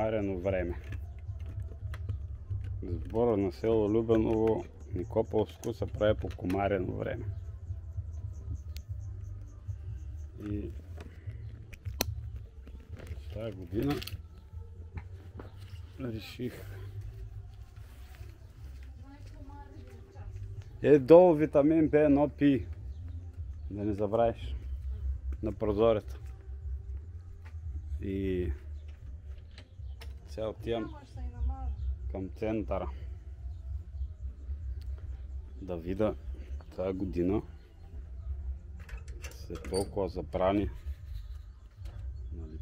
комарено време. Сбора на село Любеново Никополско се прави по комарено време. И тази година реших Е долу витамин B1 пи. Да не забравиш. На прозореца. И сега отивам към центъра. Да видя тази година след толкова забрани. Нали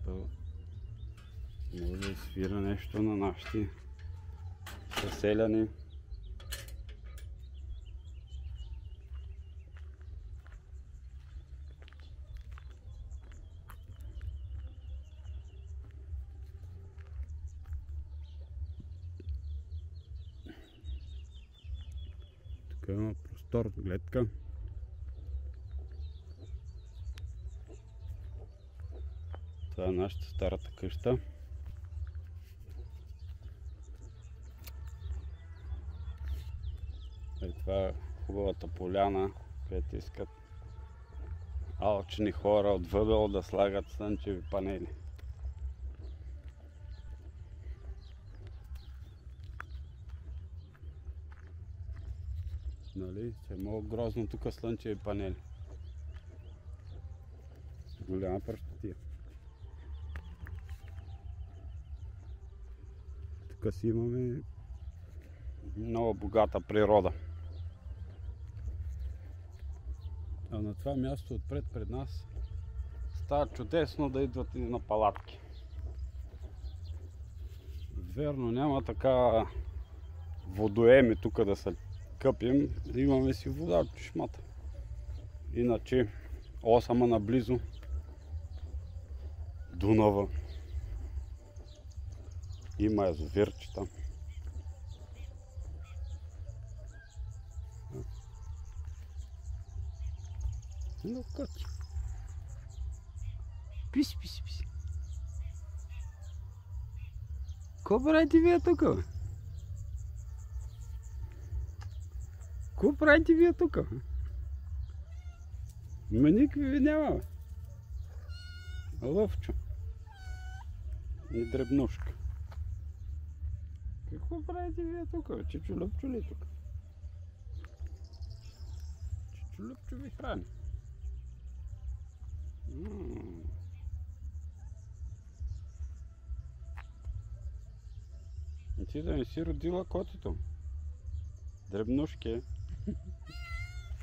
може да свира нещо на нашите съселяни. Тук има простор, гледка. Това е нашата старата къща. И това е хубавата поляна, където искат алчни хора от въбел да слагат слънчеви панели. Нали? Ще е много грозно тук слънчеви панели. Голяма пръщотия. Тук си имаме много богата природа. А на това място отпред пред нас става чудесно да идват и на палатки. Верно, няма така водоеми тук да се къпим, имаме си вода от чешмата. Иначе осама наблизо Дунава. Има язовирчета. Ну, коти. Писи, писи, писи. Ко правите вие тук? Ко правите вие тук? Ма никакви няма. бе. Лъвчо. И дребнушка. Какво правите вие тук? Чичо Любчо ли е тук? Чичо ви храни. Ти да не си родила котето. Дребнушке.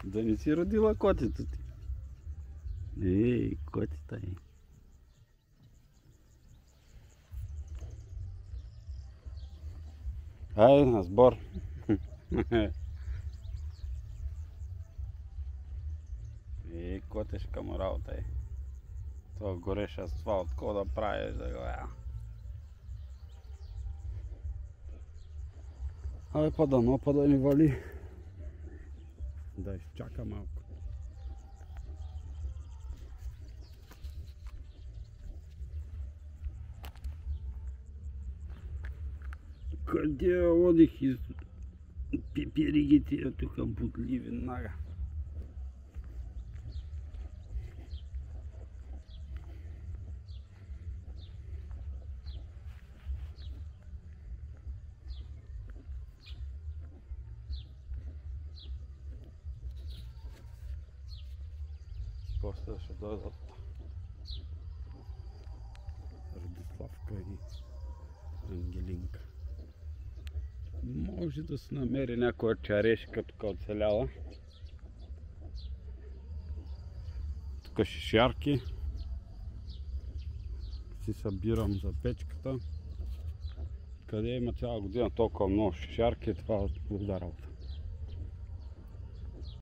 Да не си родила котето ти. Ей, котета е. Айде на сбор. Ей, котешка му работа е. Това гореш асфалт, какво да правиш да го я? Абе, па дано, па да ни вали. Да изчака малко. Къде одих из пиперигите тук бутли веднага? После ще дойдат Радиславка и Ангелинка. Може да се намери някоя чарешка тук оцеляла. Тук шишарки. Си събирам за печката. Къде има цяла година толкова много шишарки, това е луда работа.